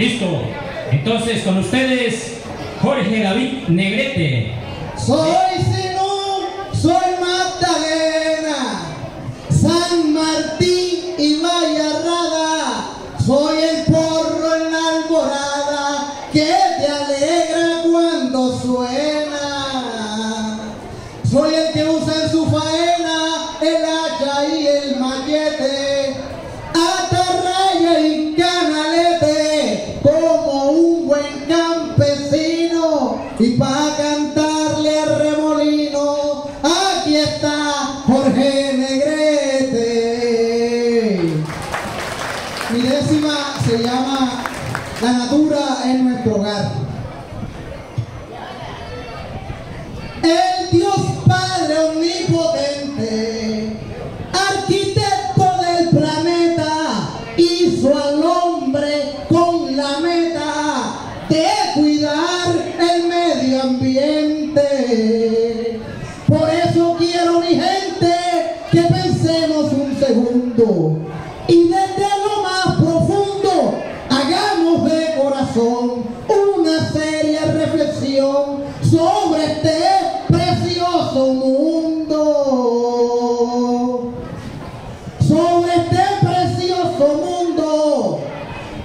Listo. Entonces, con ustedes, Jorge David Negrete. Soy Sinú, soy Magdalena, San Martín y Vallarrada, soy el porro en la alborada que te alegra cuando suena. Soy el que usa en su faena el Y para cantarle al remolino, aquí está Jorge Negrete. Mi décima se llama La Natura en nuestro hogar. Una seria reflexión sobre este precioso mundo. Sobre este precioso mundo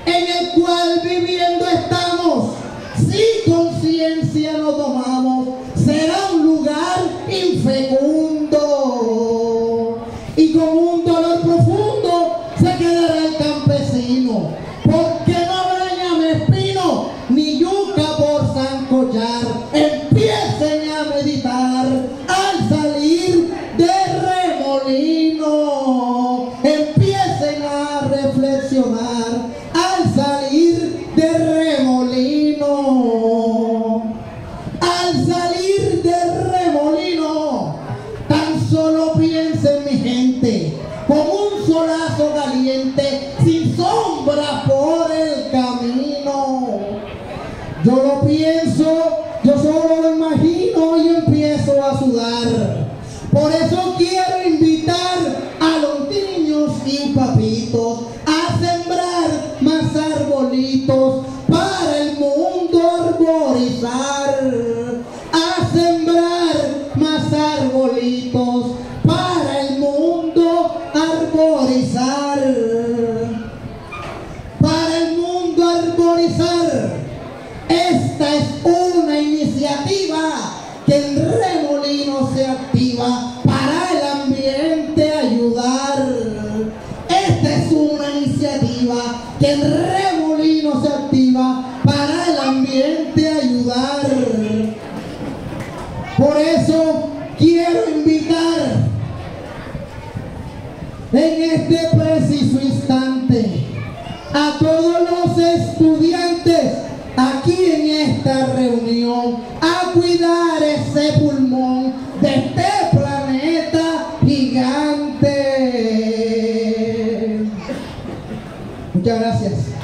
en el cual viviendo estamos, si conciencia lo tomamos, será un lugar infecundo. Y con un dolor Por eso quiero invitar a los niños y papitos a sembrar más arbolitos para el mundo arborizar. Remolino se activa para el ambiente ayudar. Por eso quiero invitar en este preciso instante a todos los estudiantes aquí en esta reunión a cuidar ese pulmón de este planeta gigante. Muchas gracias.